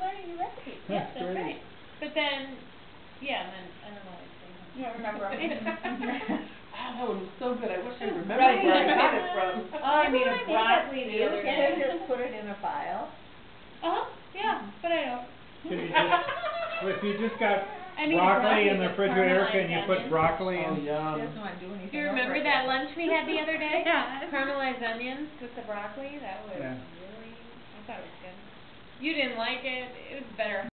learning new recipes. Yes, That's great. right. But then, yeah, and then, I don't know what I was saying. You don't remember 'em. Wow, that one was so good, I wish I remembered Right. where I got it from. Oh, I made What a did I make that broccoli the the other other day? day. Just put it in a file. Uh-huh, yeah, but I don't. Can you just, well, if you just got I made broccoli in the refrigerator, can you put broccoli Oh, in? She yum. do Do you remember that lunch we had the other day? Yeah. Caramelized onions with the broccoli, that was Yeah. really, I thought it was good. You didn't like it, it was better